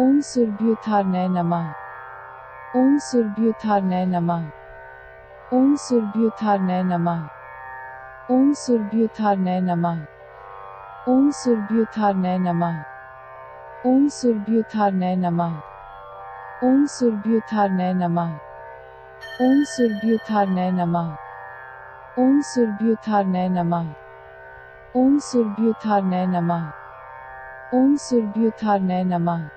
ओम सुरभ्युथारनय नमः ओम सुरभ्युथारनय नमः ओम सुरभ्युथारनय नमः ओम सुरभ्युथारनय नमः ओम सुरभ्युथारनय नमः ओम सुरभ्युथारनय नमः ओम सुरभ्युथारनय नमः ओम सुरभ्युथारनय नमः ओम सुरभ्युथारनय नमः ओम सुरभ्युथारनय नमः ओम सुरभ्युथारनय नमः